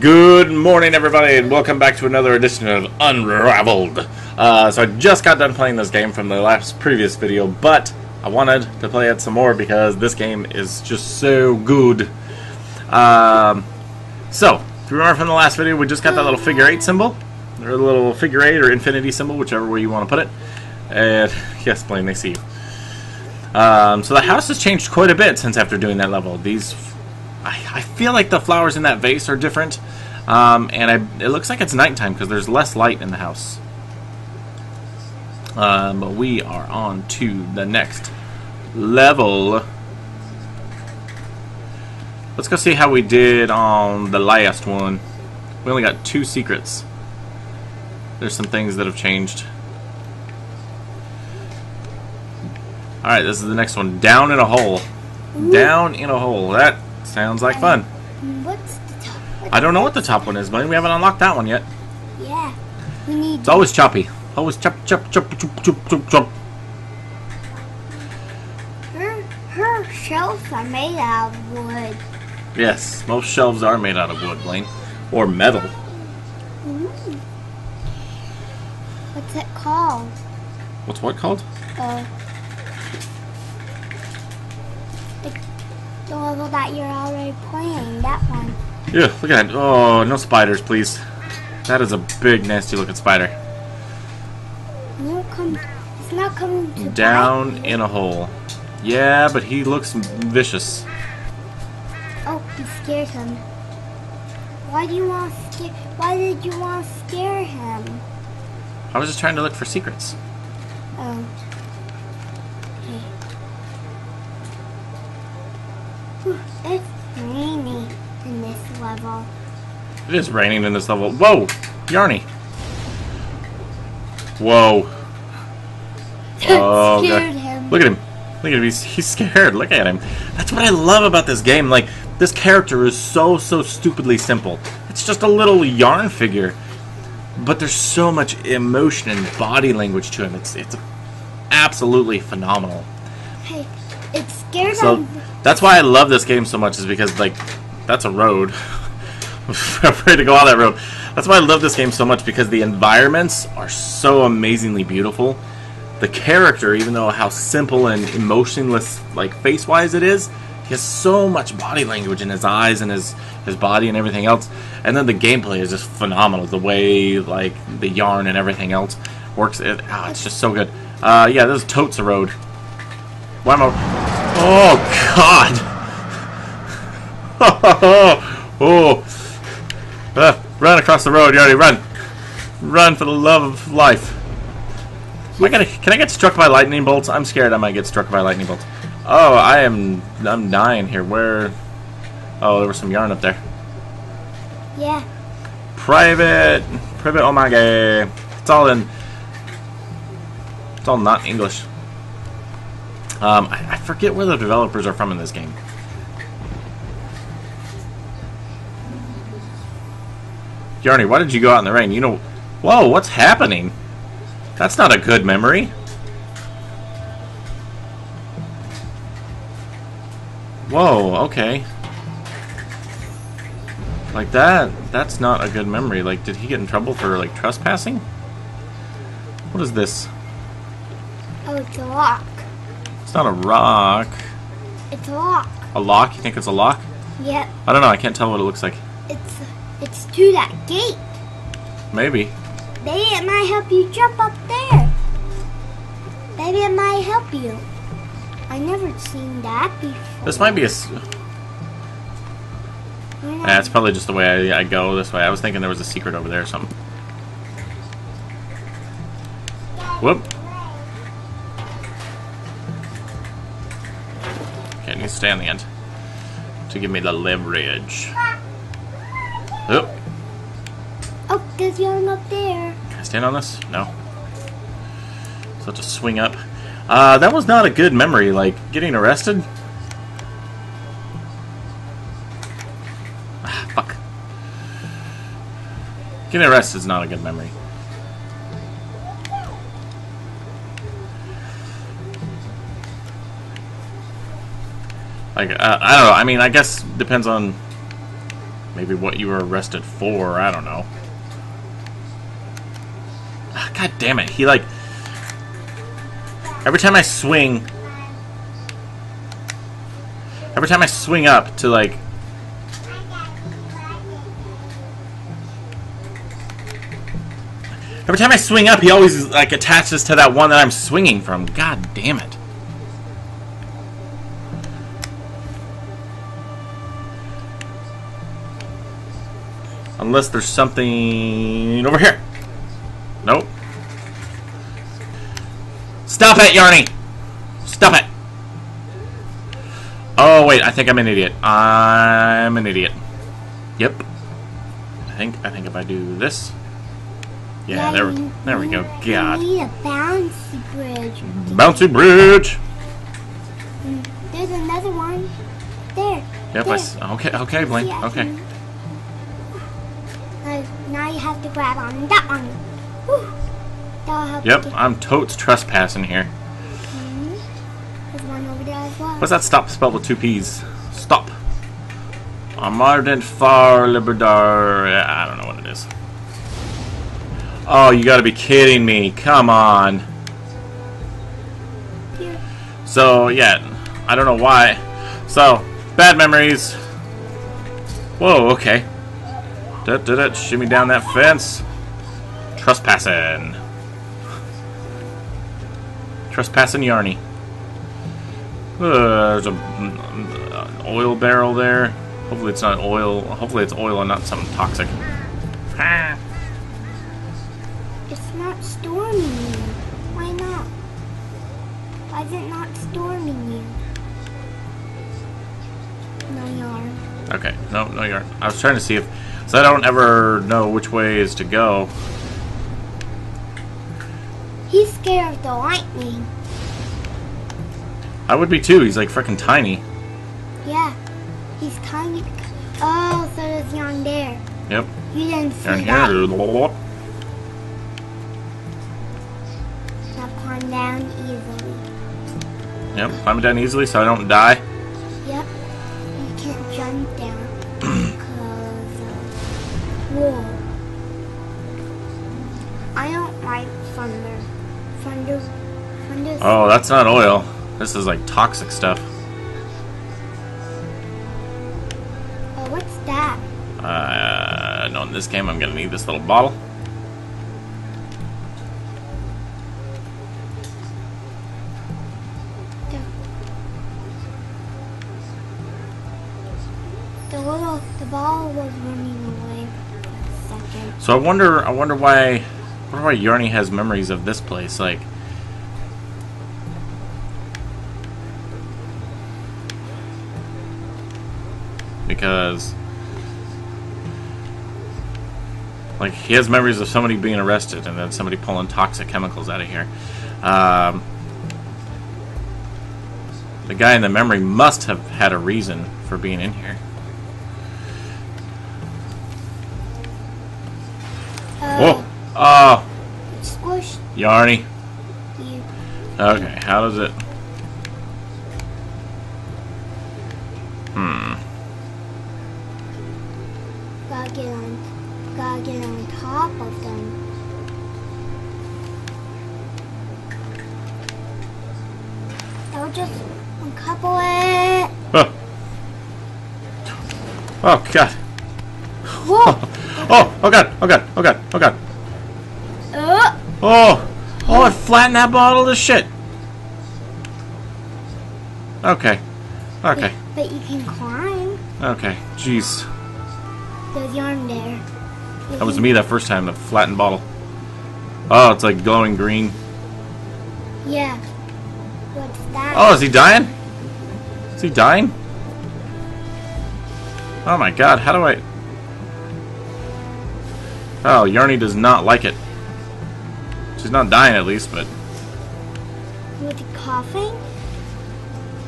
Good morning, everybody, and welcome back to another edition of Unraveled. Uh, so I just got done playing this game from the last previous video, but I wanted to play it some more because this game is just so good. Um, so, if you remember from the last video, we just got that little figure eight symbol, or the little figure eight or infinity symbol, whichever way you want to put it. And yes, Blaine, they see you. Um, so the house has changed quite a bit since after doing that level. These I, I feel like the flowers in that vase are different. Um, and I, it looks like it's nighttime because there's less light in the house. Um, but we are on to the next level. Let's go see how we did on the last one. We only got two secrets. There's some things that have changed. Alright, this is the next one. Down in a hole. Down in a hole. That Sounds like fun. What's the top? What's I don't know what the top one is, but we haven't unlocked that one yet. Yeah. We need. It's always choppy. Always chop, chop, chop, chop, chop, chop, chop. Her, her shelves are made out of wood. Yes, most shelves are made out of wood, Blaine. Or metal. Ooh. What's it called? What's what called? Uh. The level that you're already playing. That one. Yeah, look at that. Oh, no spiders, please. That is a big, nasty looking spider. Don't come. It's not coming to Down in a hole. Yeah, but he looks vicious. Oh, you scared him. Why do you want to scare? Why did you want to scare him? I was just trying to look for secrets. Oh. It's rainy in this level. It is raining in this level. Whoa! Yarny. Whoa. Oh, scared God. him. Look at him. Look at him. He's, he's scared. Look at him. That's what I love about this game. Like, this character is so, so stupidly simple. It's just a little yarn figure. But there's so much emotion and body language to him. It's, it's absolutely phenomenal. Hey, it's scared So that's why I love this game so much is because like that's a road. I'm afraid to go on that road. That's why I love this game so much because the environments are so amazingly beautiful. The character, even though how simple and emotionless like face wise it is, he has so much body language in his eyes and his his body and everything else. And then the gameplay is just phenomenal. The way like the yarn and everything else works. It, ah, it's just so good. Uh, yeah, this is totes a road. Why am I? Oh God! oh, uh, run across the road, Yarny, run! Run for the love of life! Am I gonna? Can I get struck by lightning bolts? I'm scared I might get struck by lightning bolts. Oh, I am. I'm dying here. Where? Oh, there was some yarn up there. Yeah. Private, private. Oh my god! It's all in. It's all not English. Um, I, I forget where the developers are from in this game. Yarny, why did you go out in the rain? You know, whoa, what's happening? That's not a good memory. Whoa, okay. Like that, that's not a good memory. Like, did he get in trouble for, like, trespassing? What is this? Oh, it's a lock. It's not a rock. It's a lock. A lock? You think it's a lock? Yep. I don't know, I can't tell what it looks like. It's it's to that gate. Maybe. Maybe it might help you jump up there. Maybe it might help you. I never seen that before. This might be a. Yeah, it's probably just the way I, I go this way. I was thinking there was a secret over there or something. Whoop. Okay, it to stay on the end. To give me the leverage. Oh, Oh, there's one up there. can I stand on this? No. So I have to swing up. Uh, that was not a good memory. Like, getting arrested? Ah, fuck. Getting arrested is not a good memory. Like, uh, I don't know. I mean, I guess depends on Maybe what you were arrested for, I don't know. Ah, God damn it, he like... Every time I swing... Every time I swing up to like... Every time I swing up, he always like attaches to that one that I'm swinging from. God damn it. Unless there's something over here. Nope. Stop it, Yarny! Stop it! Oh, wait, I think I'm an idiot. I'm an idiot. Yep. I think, I think if I do this... Yeah, there, there we go. God. God. need a bouncy bridge. Bouncy bridge! Mm, There's another one. There. Yep, I there. s- okay, okay, Blaine, I okay. To grab on that one. Whew. That'll help Yep. I'm totes trespassing here. Mhm. There's one over there as well. What's that stop spelled with two P's? Stop. I'm far liberdar. I don't know what it is. Oh, you gotta be kidding me. Come on. Here. So, yeah, I don't know why. So, bad memories. Whoa, okay. Da da da, shimmy down that fence. Trespassing. Trespassing Yarny. Uh, there's a mm, uh, oil barrel there. Hopefully it's not oil. Hopefully it's oil and not something toxic. Ah. It's not storming you. Why not? Why is it not storming you? No, you are. Okay, no, no, you aren't. I was trying to see if, so I don't ever know which way is to go. He's scared of the lightning. I would be too. He's like freaking tiny. Yeah. He's tiny. Oh, so there's young there. Yep. You didn't see And that. here, Now climb down easily. yep. Climb down easily so I don't die. Oh, that's not oil. This is like toxic stuff. Oh, what's that? Uh, no, in this game I'm gonna need this little bottle. The, the little, the ball was running away for a second. So I wonder, I wonder why, I wonder why Yarny has memories of this place. Like, because, like, he has memories of somebody being arrested and then somebody pulling toxic chemicals out of here. Um, the guy in the memory must have had a reason for being in here. Uh, Whoa! Oh, Yarny. Okay, how does it? Oh god. Whoa! Oh, oh god, oh god, oh god, oh god. uh, Oh, oh, it flattened that bottle to shit. Okay, okay, but, but you can climb. okay. Jeez, There's yarn there. that was me that first time. The flattened bottle. Oh, it's like glowing green. Yeah. What's that? Oh, is he dying? Is he dying? Oh my god, how do I... Oh, Yarny does not like it. She's not dying at least, but With coughing?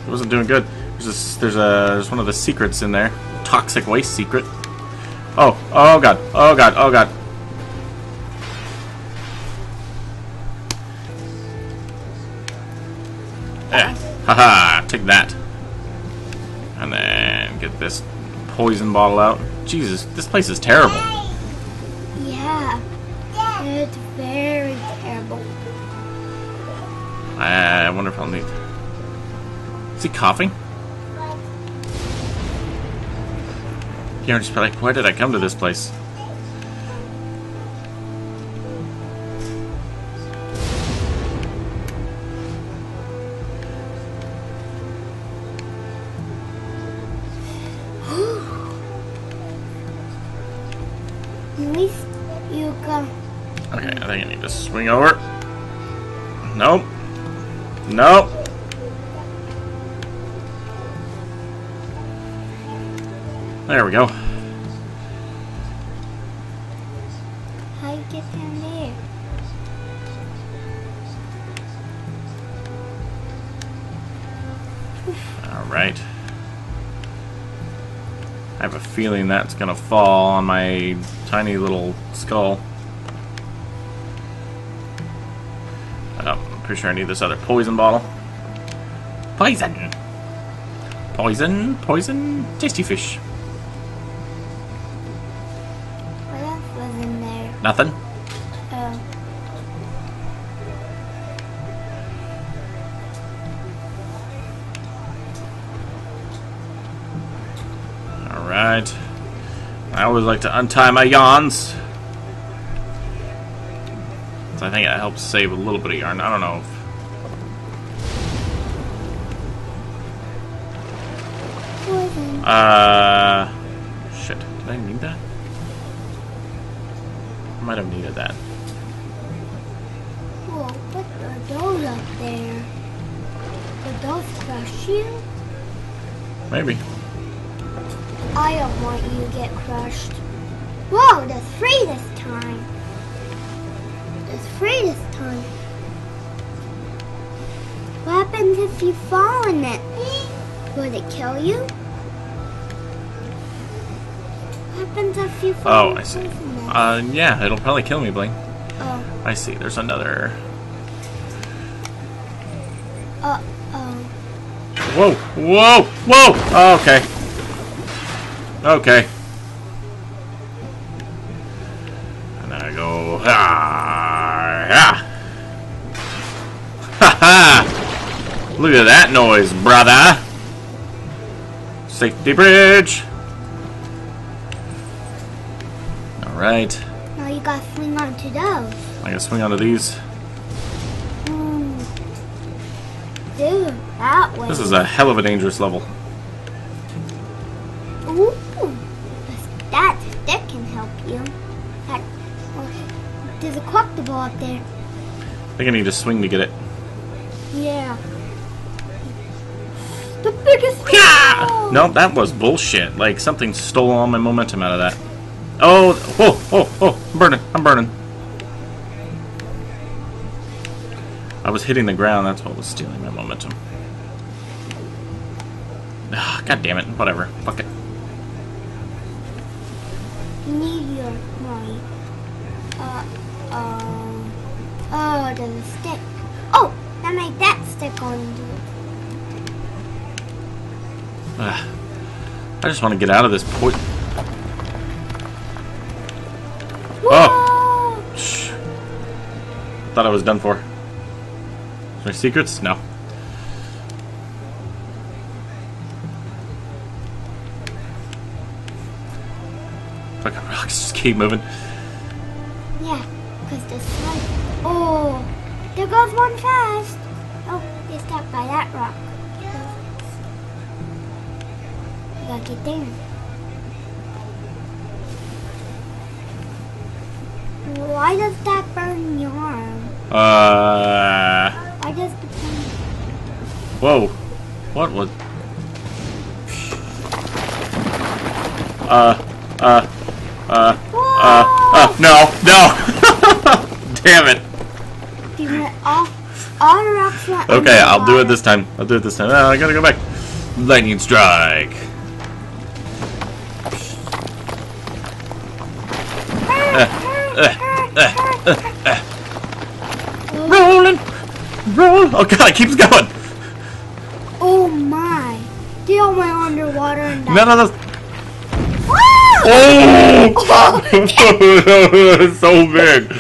it wasn't doing good. There's, this, there's, a, there's one of the secrets in there. Toxic waste secret. Oh, oh god, oh god, oh god. Yeah, haha, take that. And then get this poison bottle out. Jesus, this place is terrible. Yeah. It's very terrible. I, I wonder if I'll need. Is he coughing? You're just like, why did I come to this place? Swing over. Nope. Nope. There we go. How you get down there? Alright. I have a feeling that's gonna fall on my tiny little skull. Pretty sure I need this other poison bottle. Poison! Poison, poison, tasty fish. What else was in there? Nothing. Oh. Alright. I always like to untie my yawns. I think it helps save a little bit of yarn. I don't know if Uh, shit. Did I need that? I might have needed that. Whoa, what are those up there? Did those crush you? Maybe. I don't want you to get crushed. Whoa, that's free this time. Free this time. What happens if you fall in it? Would it kill you? What happens if you fall Oh, I see. Uh, yeah, it'll probably kill me, Bling. oh, I see. There's another. uh, oh. Whoa! Whoa! Whoa! Oh, okay. Okay. Ha! Look at that noise, brother! Safety bridge! Alright. Now you gotta swing onto those. I gotta swing onto these. Ooh. Dude, that way. This is a hell of a dangerous level. Ooh, that stick can help you. That, okay. Oh, there's a collectible up there. I think I need to swing to get it. Yeah. The biggest Yeah! one! No, that was bullshit. Like something stole all my momentum out of that. Oh, oh, oh, oh! I'm burning! I'm burning! I was hitting the ground. That's what was stealing my momentum. Ah, God damn it! Whatever. Fuck it. Need your money. Uh, um. Oh, there's a stick. Oh, that made that stick on Ah. I just want to get out of this point. Whoa! Shh. Thought I was done for. There secrets? No. Fucking rocks just keep moving. Yeah, because the slide. Oh, there goes one fast. Oh, they stopped by that rock. Gotta get there. Why does that burn your arm? Uh. Why does the? Whoa. What was. Uh. Uh. Uh. Uh. Uh. No. No! Damn it. You went off. All went Okay, I'll do it this time. I'll do it this time. Ah, I gotta go back. Lightning strike. Rolling. Roll. Oh god, it keeps going. Oh my! They all went underwater and died. None of those. Ah! Oh! it was so big.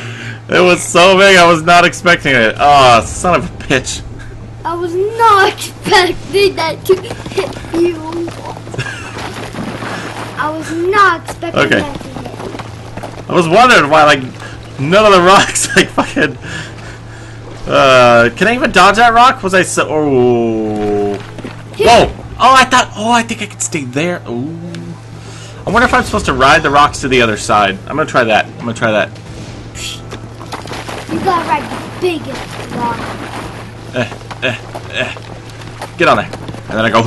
It was so big. I was not expecting it. Oh, son of a bitch. I was not expecting that to hit you. I was not expecting Okay. that I was wondering why, like, none of the rocks, like, fucking. Uh, can I even dodge that rock? Was I so? Oh. Whoa! Oh, I thought. Oh, I think I could stay there. Ooh. I wonder if I'm supposed to ride the rocks to the other side. I'm gonna try that. I'm gonna try that. you. Gotta ride the biggest rock. Eh. eh, eh. Get on there. And then I go.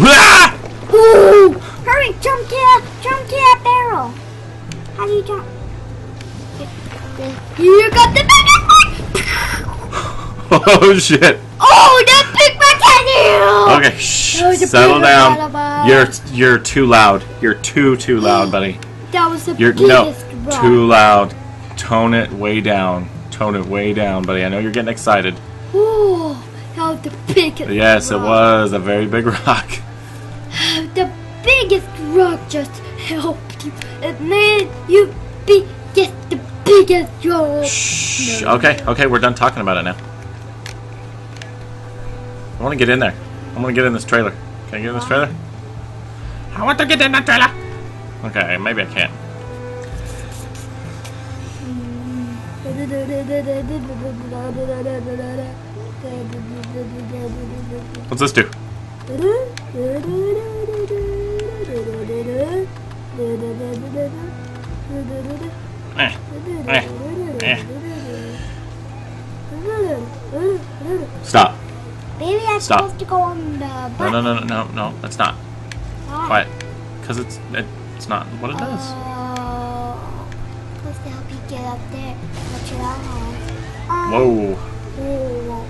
Hurry, jump to jump to that barrel. How do you jump? You got the biggest one! Oh shit. Oh, that big one Okay, oh, shh. That Settle down. You're you're too loud. You're too too loud, buddy. That was the You're no rock. too loud. Tone it way down. Tone it way down, buddy. I know you're getting excited. Ooh, that was the biggest Yes, it was a very big rock. The biggest rock just helped you. It made you be just the biggest rock. Shh. No. Okay, okay, we're done talking about it now. I want to get in there. I want to get in this trailer. Can I get in this trailer? I want to get in that trailer. Okay, maybe I can't. What's this do? Eh, eh, eh. Stop. Maybe I'm Stop. supposed to go on the No, button. no, no, no, no, no. That's not. Why? Quiet. Because it's it, it's not what it does. Uh, supposed to help you get up there. What should I have? Um, Whoa. Whoa.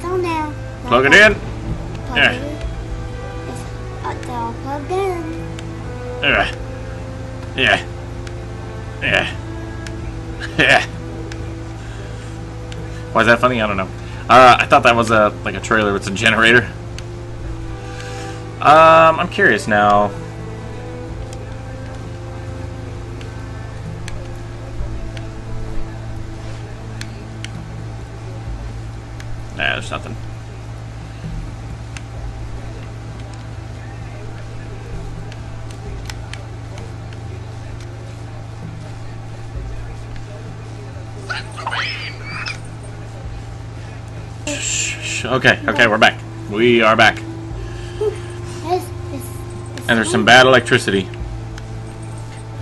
Calm down. Plug it in. Plug Yeah. it in. Uh, it's all plugged in. Yeah. Yeah. Yeah. Yeah. Why is that funny? I don't know. Uh, I thought that was a like a trailer. It's a generator. Um, I'm curious now. Nah, there's nothing. Shh, shh. Okay, okay, we're back. We are back. And there's some bad electricity,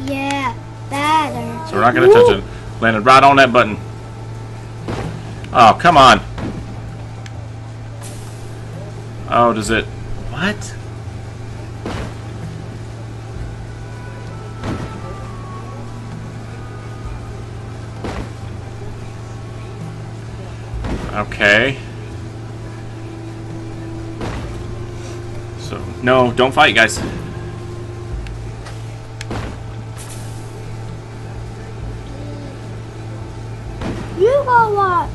Yeah, better. so we're not gonna touch it. Landed right on that button. Oh, come on. Oh, does it... What? Okay. No, don't fight, guys. You go watch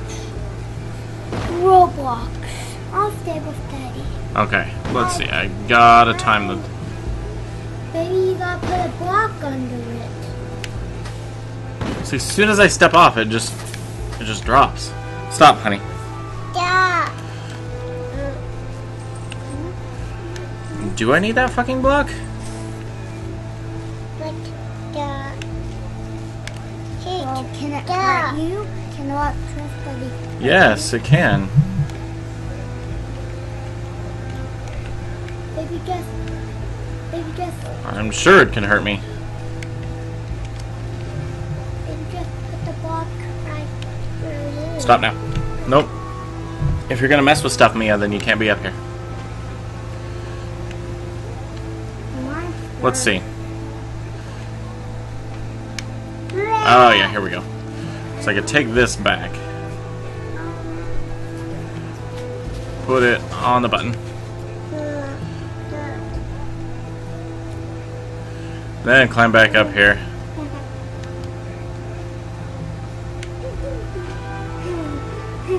Roblox. I'll stay with Daddy. Okay, let's see. I gotta time the... Maybe you gotta put a block under it. See, as soon as I step off, it just... It just drops. Stop, honey. Do I need that fucking block? But uh, the oh, can it hurt you? Can electricity? Yes, it can. Maybe just, maybe just, I'm sure it can hurt me. maybe just put the block right where. Stop now. Nope. If you're gonna mess with stuff, Mia, then you can't be up here. Let's see. Oh, yeah, here we go. So I could take this back. Put it on the button. Then climb back up here.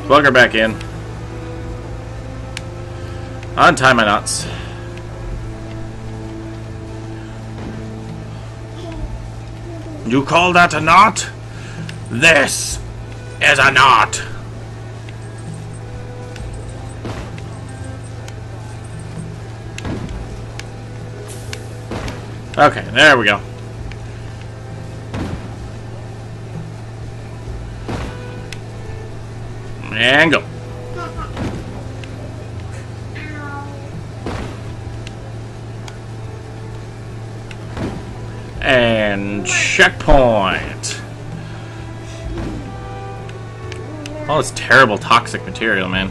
Plug her back in. Untie my knots. You call that a knot? This is a knot. Okay, there we go. And go. Checkpoint. All this terrible toxic material, man.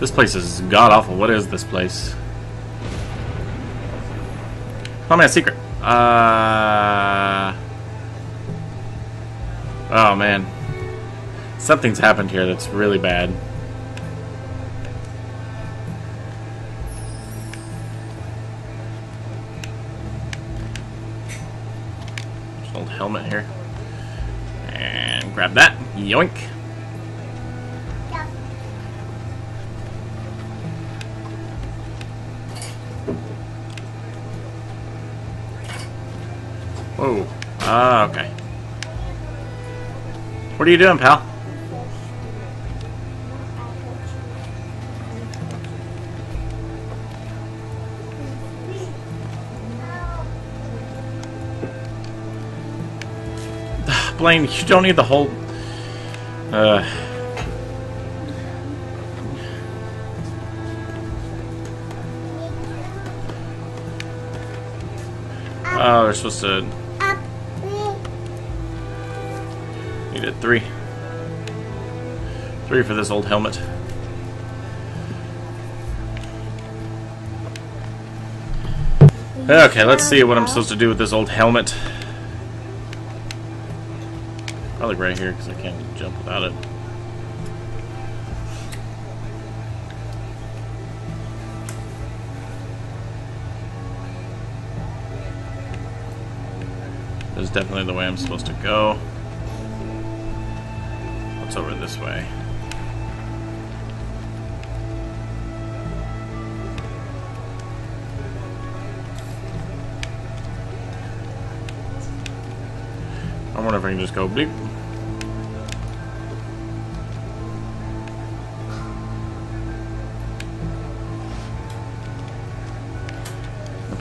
This place is god awful. What is this place? Tell me a secret. Uh. Oh man. Something's happened here that's really bad. Old helmet here. And grab that. Yoink. Whoa. Ah, okay. What are you doing, pal? Blaine, you don't need the whole... Uh... Oh, they're supposed to... Needed three. Three for this old helmet. Okay, let's see what I'm supposed to do with this old helmet. Probably right here, because I can't jump without it. This is definitely the way I'm supposed to go. What's over this way? I wonder if I can just go bleep.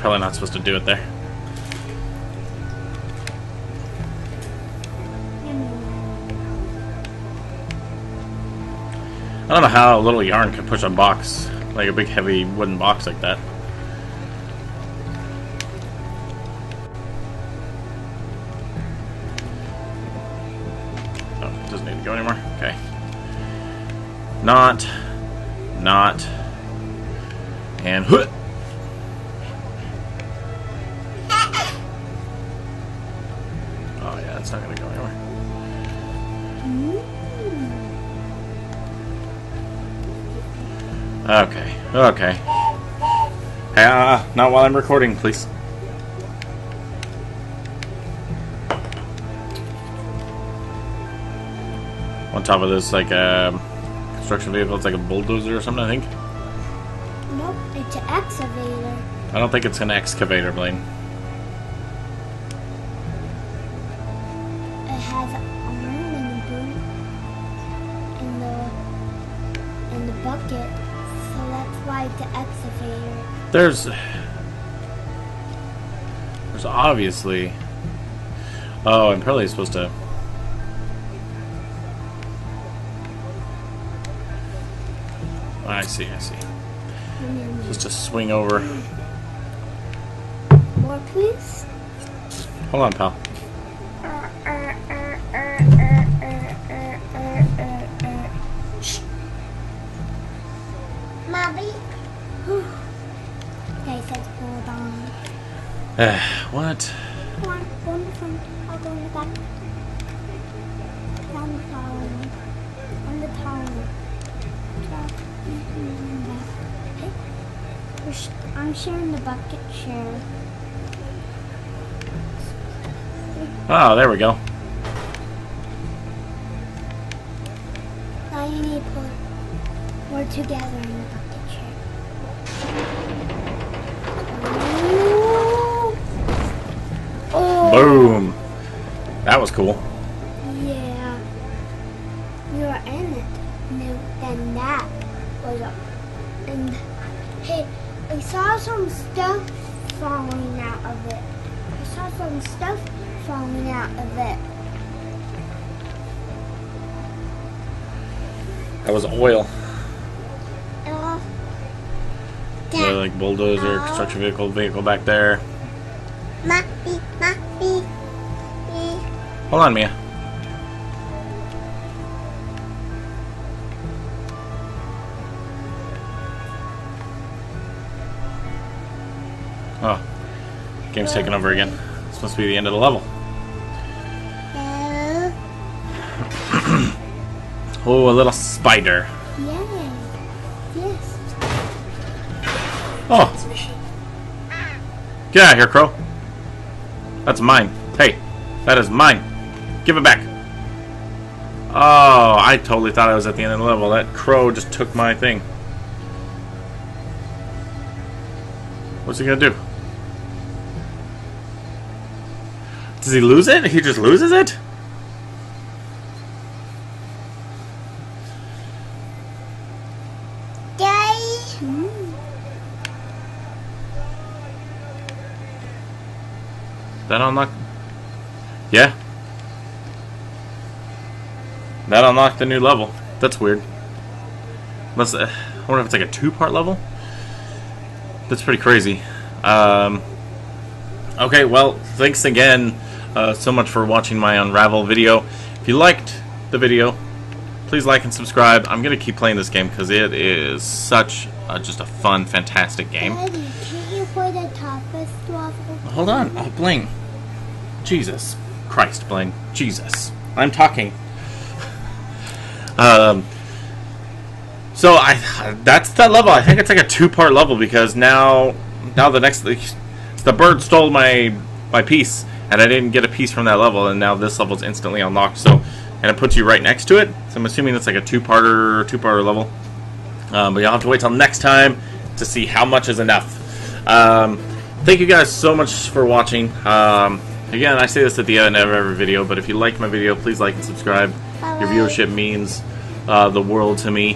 Probably not supposed to do it there. I don't know how a little yarn can push a box, like a big heavy wooden box like that. Oh, doesn't need to go anymore? Okay. Not, not, and hoot. Okay, okay. Hey, uh, not while I'm recording, please. On top of this, like a construction vehicle, it's like a bulldozer or something, I think. Nope, it's an excavator. I don't think it's an excavator, Blaine. There's. There's obviously. Oh, I'm probably supposed to. I see, I see. Just to swing over. more, please. Hold on, pal. Says hold on. What? Come on, go in the front. I'll go in the back. Down the tower. On the tower. We're I'm sharing the bucket share. Oh, there we go. Now you need to put more together in the bucket Boom. That was cool. Yeah. We were in it. No, then that was up. And hey, I saw some stuff falling out of it. I saw some stuff falling out of it. That was oil. Uh, that like bulldozer, construction vehicle, vehicle back there. might Hold on, Mia. Oh, game's taking over again. It's supposed to be the end of the level. Oh, a little spider. yeah. Yes. Oh, get out of here, Crow. That's mine. Hey, that is mine. Give it back. Oh, I totally thought I was at the end of the level. That crow just took my thing. What's he gonna do? Does he lose it? He just loses it? That unlock? Yeah. That unlocked a new level. That's weird. Uh, I wonder if it's like a two-part level. That's pretty crazy. Um, okay, well, thanks again uh, so much for watching my Unravel video. If you liked the video, please like and subscribe. I'm gonna keep playing this game because it is such uh, just a fun, fantastic game. Daddy, can you put the level? Hold on, oh, Blaine. Jesus Christ, Blaine. Jesus, I'm talking. Um. So I, that's that level. I think it's like a two-part level because now, now the next, the bird stole my my piece, and I didn't get a piece from that level, and now this level's instantly unlocked. So, and it puts you right next to it. So I'm assuming it's like a two-parter, two-parter level. Um, but you'll have to wait till next time to see how much is enough. Um, thank you guys so much for watching. Um, again, I say this at the end of every video, but if you liked my video, please like and subscribe. Your viewership means uh, the world to me.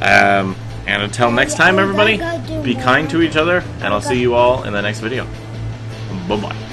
Um, and until next time, everybody, be kind to each other, and I'll see you all in the next video. Bye bye.